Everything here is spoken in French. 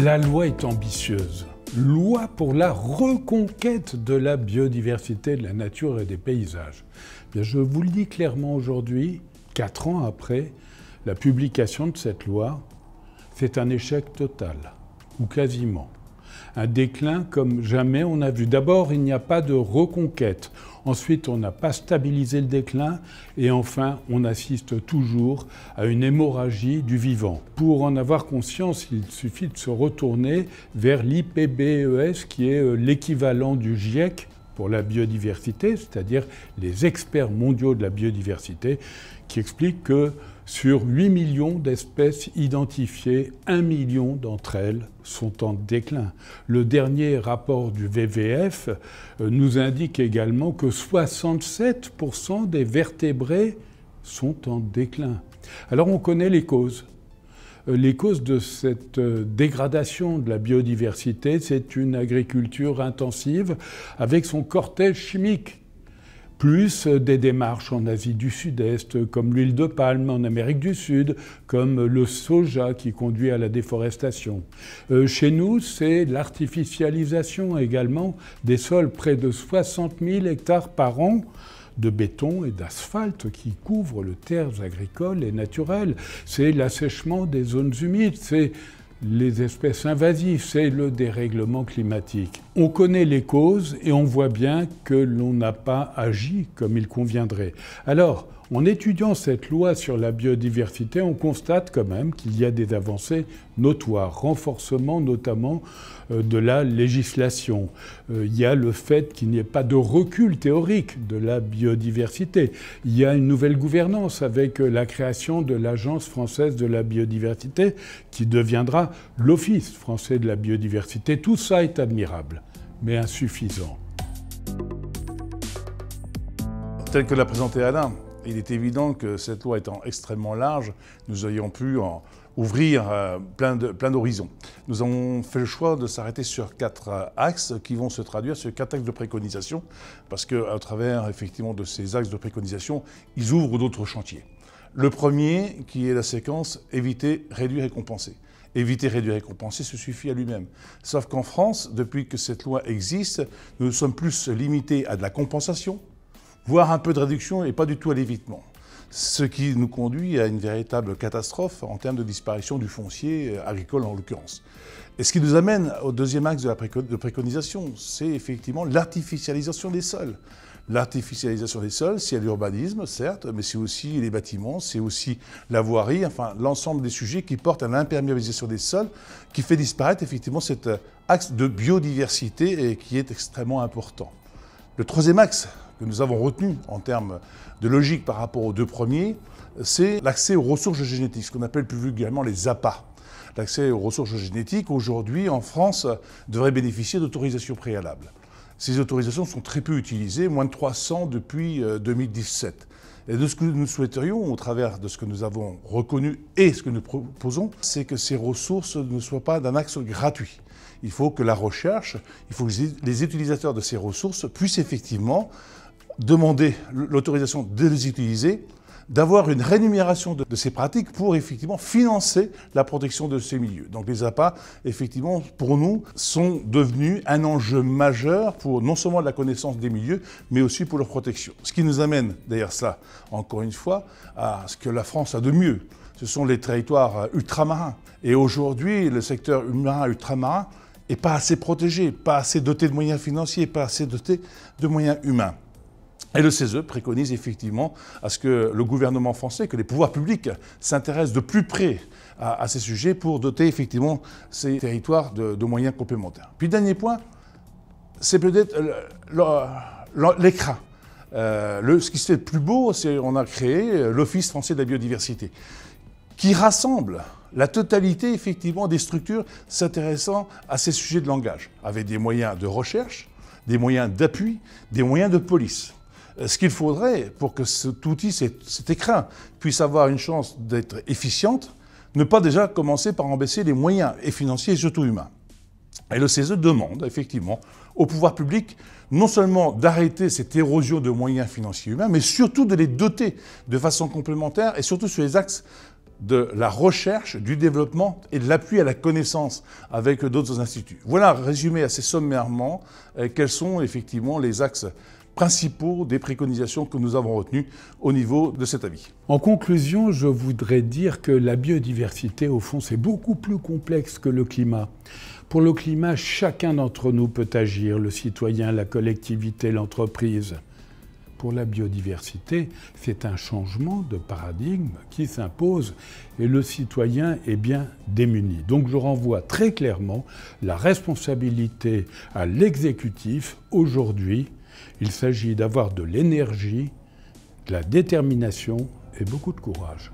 La loi est ambitieuse. Loi pour la reconquête de la biodiversité, de la nature et des paysages. je vous le dis clairement aujourd'hui, quatre ans après la publication de cette loi, c'est un échec total, ou quasiment un déclin comme jamais on a vu. D'abord, il n'y a pas de reconquête. Ensuite, on n'a pas stabilisé le déclin. Et enfin, on assiste toujours à une hémorragie du vivant. Pour en avoir conscience, il suffit de se retourner vers l'IPBES, qui est euh, l'équivalent du GIEC pour la biodiversité, c'est-à-dire les experts mondiaux de la biodiversité, qui expliquent que sur 8 millions d'espèces identifiées, 1 million d'entre elles sont en déclin. Le dernier rapport du WWF euh, nous indique également que 67% des vertébrés sont en déclin. Alors on connaît les causes. Euh, les causes de cette euh, dégradation de la biodiversité, c'est une agriculture intensive avec son cortège chimique plus des démarches en Asie du Sud-Est, comme l'huile de palme en Amérique du Sud, comme le soja qui conduit à la déforestation. Euh, chez nous, c'est l'artificialisation également des sols, près de 60 000 hectares par an de béton et d'asphalte qui couvrent le terres agricoles et naturelles. C'est l'assèchement des zones humides, c'est les espèces invasives, c'est le dérèglement climatique. On connaît les causes et on voit bien que l'on n'a pas agi comme il conviendrait. Alors, en étudiant cette loi sur la biodiversité, on constate quand même qu'il y a des avancées notoires, renforcement notamment euh, de la législation. Euh, il y a le fait qu'il n'y ait pas de recul théorique de la biodiversité. Il y a une nouvelle gouvernance avec euh, la création de l'Agence française de la biodiversité qui deviendra l'Office français de la biodiversité. Tout ça est admirable, mais insuffisant. Tel que l'a présenté Alain, il est évident que cette loi étant extrêmement large, nous aurions pu en ouvrir euh, plein d'horizons. Nous avons fait le choix de s'arrêter sur quatre euh, axes qui vont se traduire sur quatre axes de préconisation, parce qu'à travers effectivement de ces axes de préconisation, ils ouvrent d'autres chantiers. Le premier, qui est la séquence éviter, réduire et compenser. Éviter, réduire et compenser se suffit à lui-même. Sauf qu'en France, depuis que cette loi existe, nous sommes plus limités à de la compensation, voire un peu de réduction et pas du tout à l'évitement. Ce qui nous conduit à une véritable catastrophe en termes de disparition du foncier euh, agricole en l'occurrence. Et ce qui nous amène au deuxième axe de la préconisation, c'est effectivement l'artificialisation des sols. L'artificialisation des sols, c'est l'urbanisme, certes, mais c'est aussi les bâtiments, c'est aussi la voirie, enfin l'ensemble des sujets qui portent à l'imperméabilisation des sols, qui fait disparaître effectivement cet axe de biodiversité et qui est extrêmement important. Le troisième axe que nous avons retenu en termes de logique par rapport aux deux premiers, c'est l'accès aux ressources génétiques, ce qu'on appelle plus vulgairement les APA. L'accès aux ressources génétiques, aujourd'hui, en France, devrait bénéficier d'autorisations préalables. Ces autorisations sont très peu utilisées, moins de 300 depuis 2017. Euh, et de ce que nous souhaiterions, au travers de ce que nous avons reconnu et ce que nous proposons, c'est que ces ressources ne soient pas d'un axe gratuit. Il faut que la recherche, il faut que les utilisateurs de ces ressources puissent effectivement demander l'autorisation de les utiliser, d'avoir une rémunération de, ces pratiques pour effectivement financer la protection de ces milieux. Donc les APA, effectivement, pour nous, sont devenus un enjeu majeur pour non seulement la connaissance des milieux, mais aussi pour leur protection. Ce qui nous amène, d'ailleurs ça, encore une fois, à ce que la France a de mieux. Ce sont les territoires ultramarins. Et aujourd'hui, le secteur humain ultramarin n'est pas assez protégé, pas assez doté de moyens financiers, pas assez doté de moyens humains. Et le CESE préconise effectivement à ce que le gouvernement français, que les pouvoirs publics s'intéressent de plus près à, ces sujets pour doter effectivement ces territoires de, moyens complémentaires. Puis dernier point, c'est peut-être l'écran. Euh, ce qui se fait le plus beau, c'est qu'on a créé l'Office français de la biodiversité, qui rassemble la totalité effectivement des structures s'intéressant à ces sujets de langage, avec des moyens de recherche, des moyens d'appui, des moyens de police. Ce qu'il faudrait pour que cet outil, cet, écrin, puisse avoir une chance d'être efficiente, ne pas déjà commencer par en baisser les moyens, financiers et surtout humains. Et le CESE demande effectivement au pouvoir public non seulement d'arrêter cette érosion de moyens financiers humains, mais surtout de les doter de façon complémentaire et surtout sur les axes de la recherche, du développement et de l'appui à la connaissance avec d'autres instituts. Voilà résumé assez sommairement euh, quels sont effectivement les axes principaux des préconisations que nous avons retenues au niveau de cet avis. En conclusion, je voudrais dire que la biodiversité, au fond, c'est beaucoup plus complexe que le climat. Pour le climat, chacun d'entre nous peut agir, le citoyen, la collectivité, l'entreprise pour la biodiversité, c'est un changement de paradigme qui s'impose et le citoyen est bien démuni. Donc je renvoie très clairement la responsabilité à l'exécutif. Aujourd'hui, il s'agit d'avoir de l'énergie, de la détermination et beaucoup de courage.